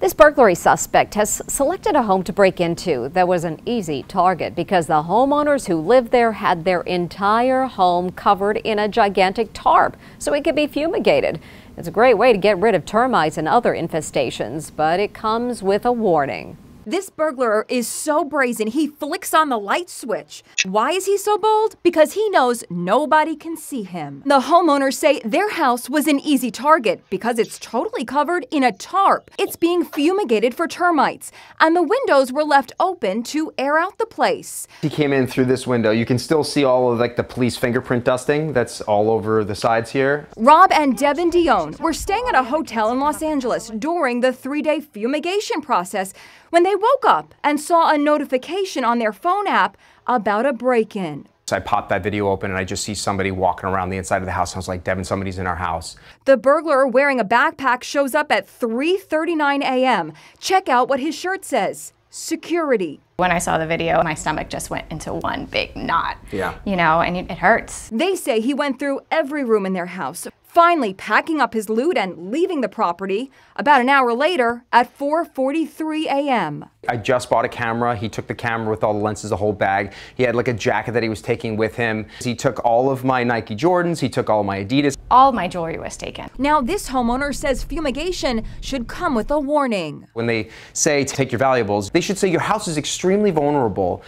This burglary suspect has selected a home to break into that was an easy target because the homeowners who lived there had their entire home covered in a gigantic tarp so it could be fumigated. It's a great way to get rid of termites and other infestations, but it comes with a warning. This burglar is so brazen, he flicks on the light switch. Why is he so bold? Because he knows nobody can see him. The homeowners say their house was an easy target because it's totally covered in a tarp. It's being fumigated for termites, and the windows were left open to air out the place. He came in through this window. You can still see all of like the police fingerprint dusting that's all over the sides here. Rob and Devon Dionne were staying at a hotel in Los Angeles during the three-day fumigation process when they woke up and saw a notification on their phone app about a break in. So I popped that video open and I just see somebody walking around the inside of the house. I was like, Devon, somebody's in our house. The burglar wearing a backpack shows up at 3:39 a.m. Check out what his shirt says. Security. When I saw the video, my stomach just went into one big knot. Yeah. You know, and it hurts. They say he went through every room in their house, finally packing up his loot and leaving the property about an hour later at 4:43 a.m. I just bought a camera. He took the camera with all the lenses, the whole bag. He had like a jacket that he was taking with him. He took all of my Nike Jordans. He took all my Adidas. All my jewelry was taken. Now this homeowner says fumigation should come with a warning. When they say to take your valuables, they should say your house is extremely vulnerable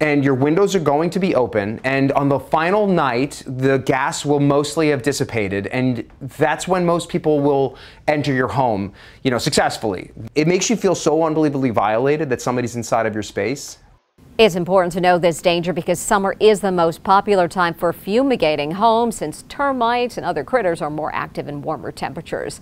and your windows are going to be open and on the final night the gas will mostly have dissipated and that's when most people will enter your home you know successfully it makes you feel so unbelievably violated that somebody's inside of your space it's important to know this danger because summer is the most popular time for fumigating homes since termites and other critters are more active in warmer temperatures.